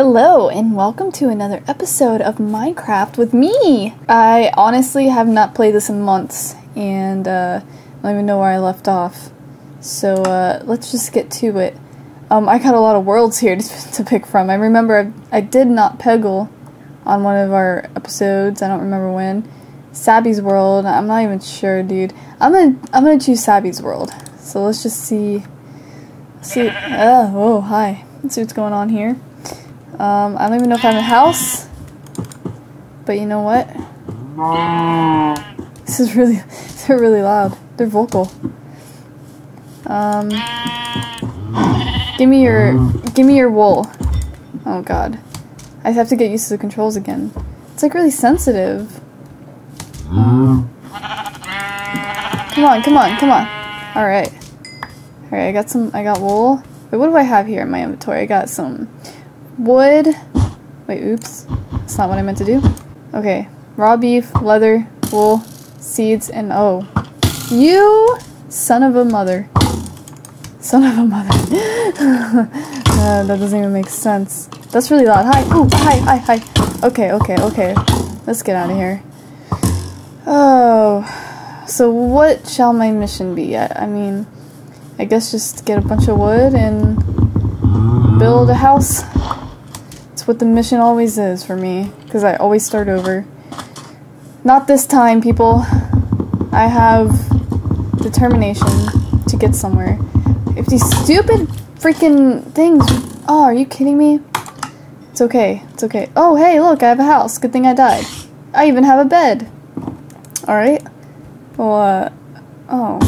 Hello, and welcome to another episode of Minecraft with me! I honestly have not played this in months, and uh, I don't even know where I left off. So uh, let's just get to it. Um, I got a lot of worlds here to, to pick from. I remember I, I did not Peggle on one of our episodes, I don't remember when. Sabby's world, I'm not even sure, dude. I'm gonna I'm gonna choose Sabby's world. So let's just see see oh, oh hi. Let's see what's going on here. Um, I don't even know if I'm in a house. But you know what? This is really, they're really loud. They're vocal. Um, give me your, give me your wool. Oh god. I have to get used to the controls again. It's like really sensitive. Come on, come on, come on. Alright. Alright, I got some, I got wool. Wait, what do I have here in my inventory? I got some wood. Wait, oops. That's not what I meant to do. Okay, raw beef, leather, wool, seeds, and oh. You son of a mother. Son of a mother. uh, that doesn't even make sense. That's really loud. Hi, ooh, hi, hi, hi. Okay, okay, okay. Let's get out of here. Oh, so what shall my mission be? I, I mean, I guess just get a bunch of wood and build a house what the mission always is for me, because I always start over. Not this time, people. I have determination to get somewhere. If these stupid freaking things... Oh, are you kidding me? It's okay. It's okay. Oh, hey, look, I have a house. Good thing I died. I even have a bed. Alright. Well, uh... Oh.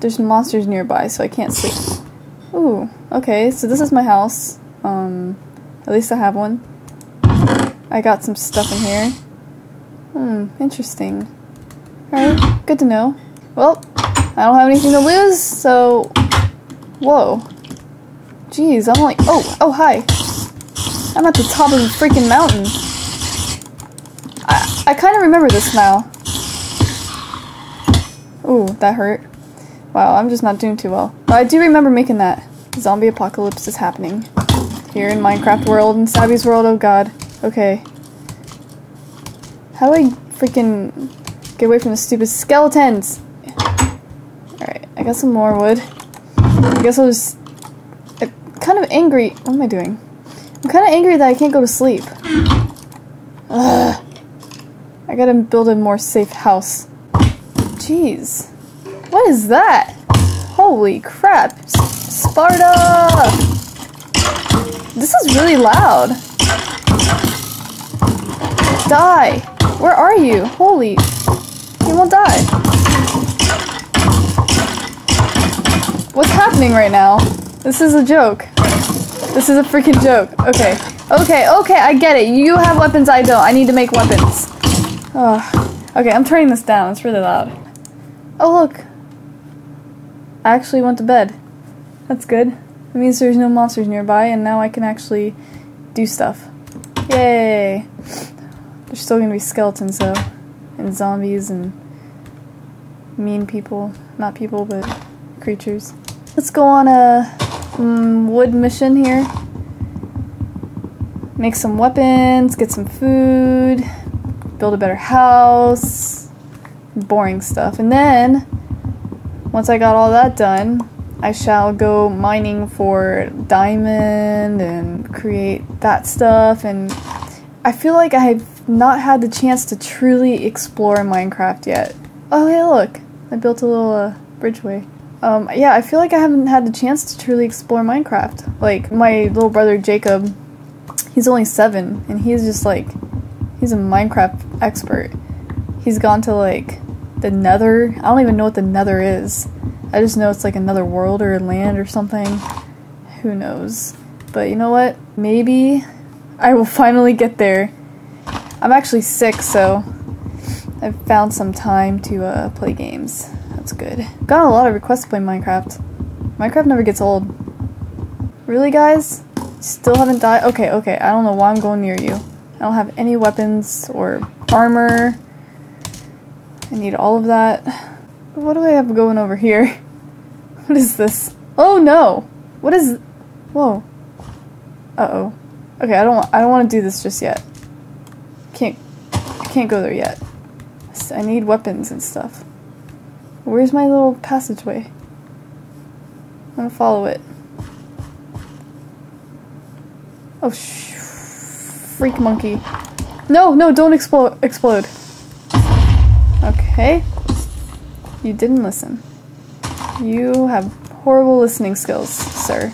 There's monsters nearby, so I can't sleep. Ooh, okay, so this is my house. Um... At least I have one. I got some stuff in here. Hmm, interesting. Alright, good to know. Well, I don't have anything to lose, so... Whoa. Jeez, I'm like... Oh, oh, hi. I'm at the top of the freaking mountain. I, I kind of remember this now. Ooh, that hurt. Wow, I'm just not doing too well. But I do remember making that. Zombie apocalypse is happening here in Minecraft world and Sabby's world. Oh god. Okay. How do I freaking get away from the stupid skeletons? Alright, I got some more wood. I guess I was I'm kind of angry. What am I doing? I'm kind of angry that I can't go to sleep. Ugh. I gotta build a more safe house. Jeez. What is that? Holy crap. Sparta! This is really loud. Die! Where are you? Holy... You won't die. What's happening right now? This is a joke. This is a freaking joke. Okay. Okay, okay, I get it. You have weapons, I don't. I need to make weapons. Oh. Okay, I'm turning this down. It's really loud. Oh, look. I actually went to bed. That's good. That means there's no monsters nearby, and now I can actually do stuff. Yay! There's still gonna be skeletons, though, and zombies, and mean people. Not people, but creatures. Let's go on a um, wood mission here. Make some weapons, get some food, build a better house, boring stuff. And then, once I got all that done, I shall go mining for diamond and create that stuff and I feel like I have not had the chance to truly explore Minecraft yet. Oh hey look, I built a little uh, bridgeway. Um, yeah, I feel like I haven't had the chance to truly explore Minecraft. Like, my little brother Jacob, he's only seven, and he's just like, he's a Minecraft expert. He's gone to like the nether. I don't even know what the nether is. I just know it's like another world or land or something. Who knows? But you know what? Maybe I will finally get there. I'm actually sick, so I've found some time to uh, play games. That's good. Got a lot of requests to play Minecraft. Minecraft never gets old. Really, guys? Still haven't died? Okay, okay. I don't know why I'm going near you. I don't have any weapons or armor. I need all of that. What do I have going over here? What is this? Oh no! What is... Whoa. Uh-oh. Okay, I don't. I don't want to do this just yet. Can't. I can't go there yet. I need weapons and stuff. Where's my little passageway? I'm gonna follow it. Oh, sh freak monkey. No, no, don't explode. Explode. Okay. You didn't listen. You have horrible listening skills, sir.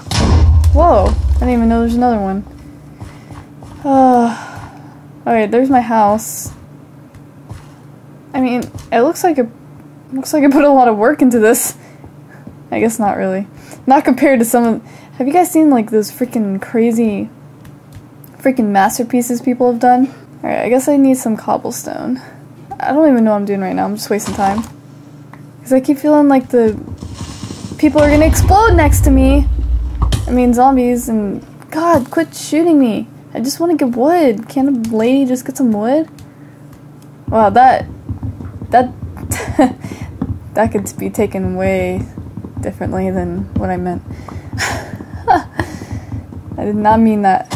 Whoa, I didn't even know there's another one. Uh, Alright, there's my house. I mean, it looks like it looks like I put a lot of work into this. I guess not really. Not compared to some of Have you guys seen like those freaking crazy freaking masterpieces people have done? Alright, I guess I need some cobblestone. I don't even know what I'm doing right now. I'm just wasting time. Because I keep feeling like the people are gonna explode next to me. I mean, zombies, and God, quit shooting me. I just want to get wood. Can't a lady just get some wood? Wow, that that that could be taken way differently than what I meant. I did not mean that.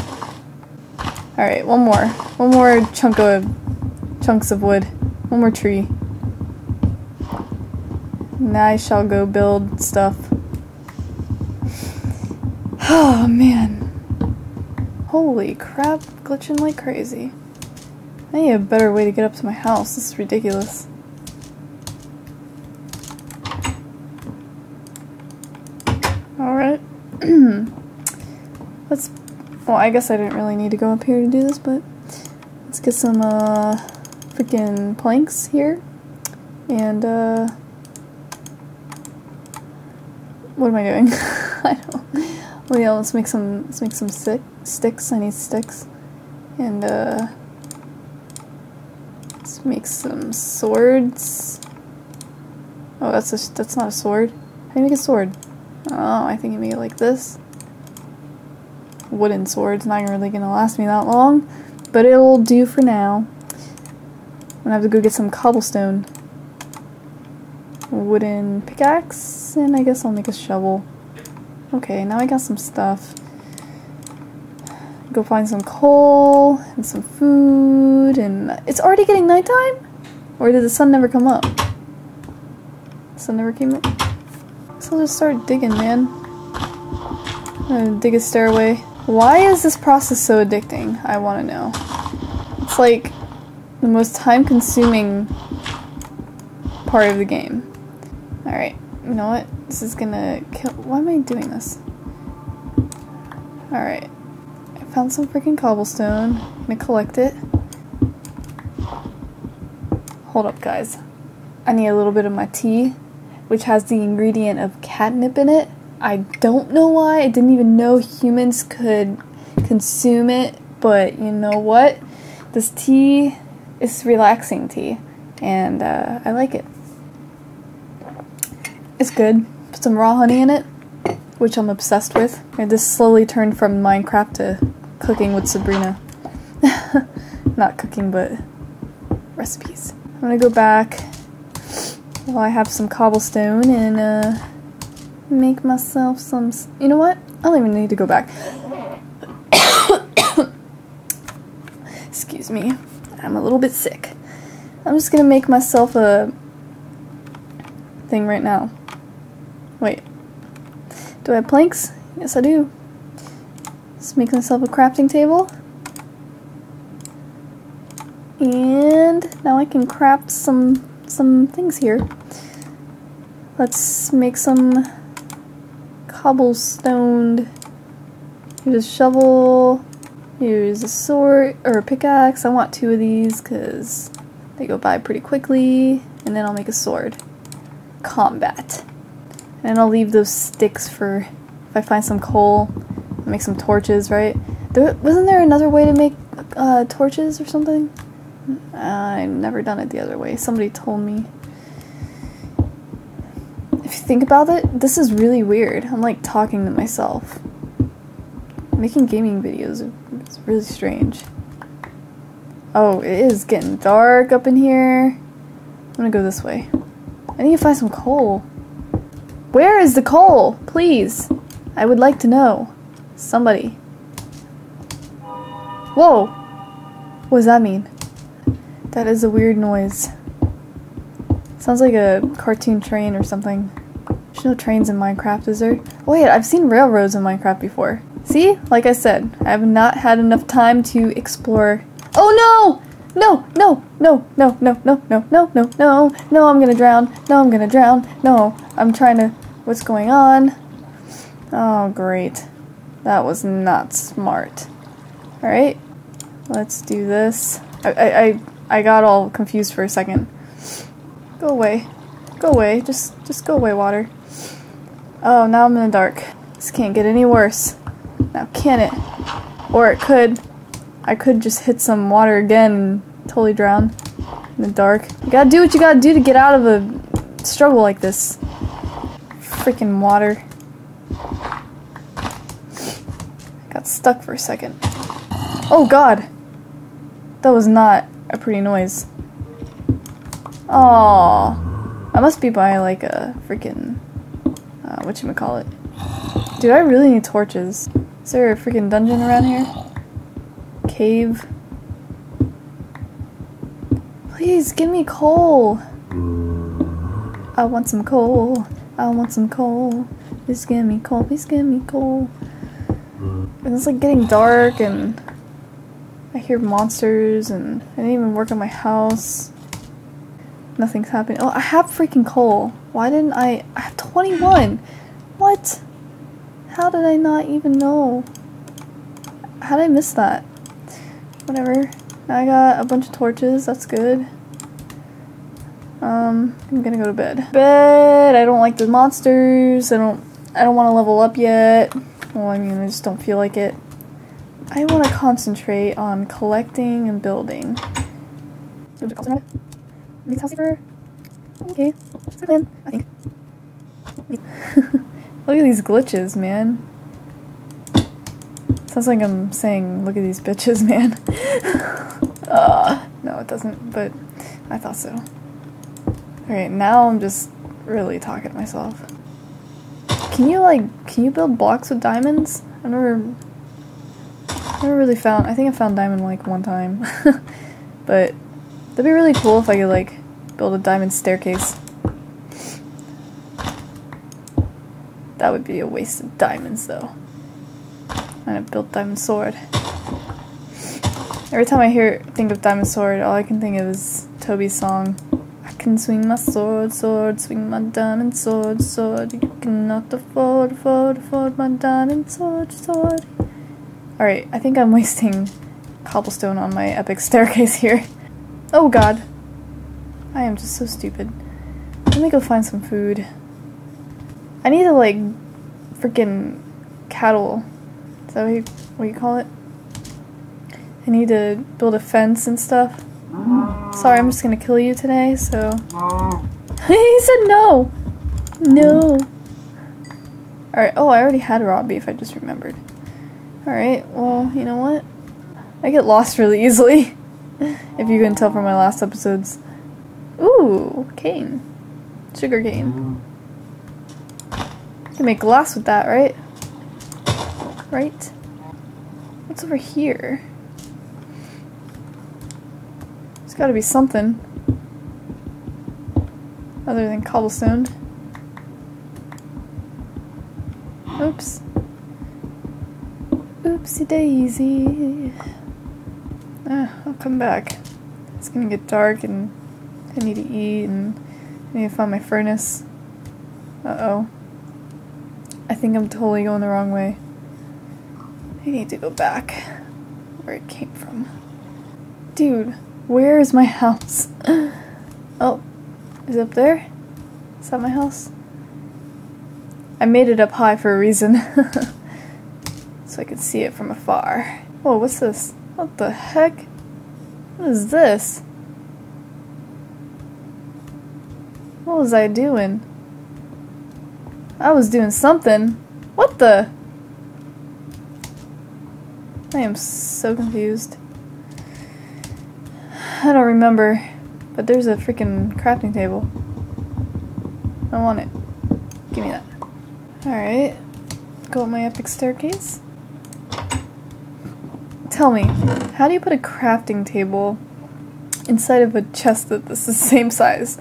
All right, one more, one more chunk of chunks of wood, one more tree. Now I shall go build stuff. Oh man. Holy crap, glitching like crazy. I need a better way to get up to my house. This is ridiculous. Alright. let's. Well, I guess I didn't really need to go up here to do this, but let's get some uh, freaking planks here. And, uh. What am I doing? I don't. Well, yeah, let's make some. Let's make some stick, sticks. I need sticks, and uh, let's make some swords. Oh, that's a, that's not a sword. How do you make a sword? Oh, I think you make it like this. Wooden sword's not really gonna last me that long, but it'll do for now. I'm gonna have to go get some cobblestone. Wooden pickaxe, and I guess I'll make a shovel. Okay, now I got some stuff. Go find some coal and some food, and it's already getting nighttime? Or did the sun never come up? The sun never came up? So I'll just start digging, man. dig a stairway. Why is this process so addicting? I want to know. It's like the most time consuming part of the game. Alright, you know what? This is gonna kill. Why am I doing this? Alright. I found some freaking cobblestone. I'm gonna collect it. Hold up, guys. I need a little bit of my tea, which has the ingredient of catnip in it. I don't know why. I didn't even know humans could consume it, but you know what? This tea is relaxing tea, and uh, I like it. It's good. Put some raw honey in it, which I'm obsessed with. And this slowly turned from Minecraft to cooking with Sabrina. Not cooking, but recipes. I'm gonna go back while I have some cobblestone and uh, make myself some. You know what? I don't even need to go back. Excuse me. I'm a little bit sick. I'm just gonna make myself a thing right now. Wait. Do I have planks? Yes, I do. Let's make myself a crafting table. And now I can craft some some things here. Let's make some cobblestone. Here's a shovel. Here's a sword or a pickaxe. I want two of these because they go by pretty quickly. And then I'll make a sword. Combat. And I'll leave those sticks for if I find some coal, make some torches, right? There, wasn't there another way to make uh, torches or something? I've never done it the other way. Somebody told me. If you think about it, this is really weird. I'm like talking to myself. Making gaming videos is really strange. Oh, it is getting dark up in here. I'm gonna go this way. I need to find some coal. Where is the coal? Please. I would like to know. Somebody. Whoa! What does that mean? That is a weird noise. Sounds like a cartoon train or something. There's no trains in Minecraft, is there? Wait, I've seen railroads in Minecraft before. See? Like I said, I have not had enough time to explore. Oh no! No, no, no, no, no, no, no, no, no, no, no, I'm gonna drown. No, I'm gonna drown. No, I'm trying to. What's going on? Oh, great. That was not smart. Alright, let's do this. I, I, I, I got all confused for a second. Go away. Go away. Just just go away, water. Oh, now I'm in the dark. This can't get any worse. Now can it? Or it could. I could just hit some water again and totally drown in the dark. You gotta do what you gotta do to get out of a struggle like this. Freaking water. I got stuck for a second. Oh god! That was not a pretty noise. Oh, I must be by like a freaking uh, what you call it. Dude, I really need torches. Is there a freaking dungeon around here? Cave. Please give me coal. I want some coal. I want some coal. Please give me coal. Please give me coal. And it's like getting dark and I hear monsters and I didn't even work on my house. Nothing's happening. Oh, I have freaking coal. Why didn't I? I have 21. What? How did I not even know? How did I miss that? Whatever. Now I got a bunch of torches. That's good. Um, I'm gonna go to bed. Bed. I don't like the monsters. I don't. I don't want to level up yet. Well, I mean, I just don't feel like it. I want to concentrate on collecting and building. Okay, I think. look at these glitches, man. Sounds like I'm saying, look at these bitches, man. uh, no, it doesn't, but I thought so. Alright, now I'm just really talking to myself. Can you, like, can you build blocks with diamonds? I've never, never really found, I think I found diamond, like, one time. but That'd be really cool if I could like build a diamond staircase. That would be a waste of diamonds though. And I built diamond sword. Every time I hear think of diamond sword, all I can think of is Toby's song. Can swing my sword, sword, swing my diamond sword, sword. You cannot afford, afford, afford my diamond sword, sword. Alright, I think I'm wasting cobblestone on my epic staircase here. Oh god. I am just so stupid. Let me go find some food. I need to like freaking cattle. Is that what you, what you call it? I need to build a fence and stuff. Sorry, I'm just gonna kill you today, so. he said no! No! Alright, oh, I already had raw beef, I just remembered. Alright, well, you know what? I get lost really easily. if you can tell from my last episodes. Ooh, cane. Sugar cane. Mm. You can make glass with that, right? Right? What's over here? There's gotta be something. Other than cobblestone. Oops. Oopsie daisy. Ah, I'll come back. It's gonna get dark and I need to eat and I need to find my furnace. Uh-oh. I think I'm totally going the wrong way. I need to go back where it came from. Dude, where is my house? oh, is it up there? Is that my house? I made it up high for a reason. so I could see it from afar. Whoa, what's this? What the heck? What is this? What was I doing? I was doing something. What the? I am so confused. I don't remember, but there's a freaking crafting table. I want it. Give me that. Alright. Go up my epic staircase. Tell me, how do you put a crafting table inside of a chest that this is the same size?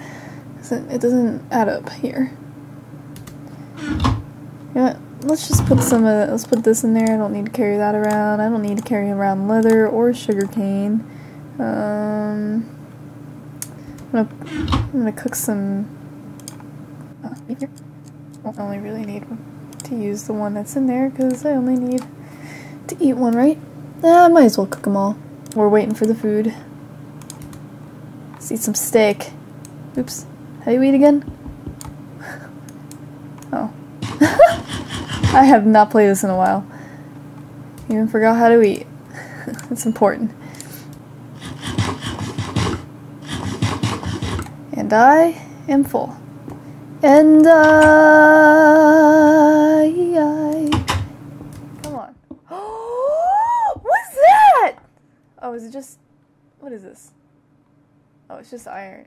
It doesn't add up here. Yeah, let's just put some of let's put this in there. I don't need to carry that around. I don't need to carry around leather or sugar cane. Um, I'm gonna I'm gonna cook some. Uh, I only really need to use the one that's in there because I only need to eat one, right? Uh, I might as well cook them all. We're waiting for the food. Let's eat some steak. Oops. How do you eat again? oh. I have not played this in a while. Even forgot how to eat. it's important. And I am full. And I, I come on. What's that? Oh, is it just what is this? Oh, it's just iron.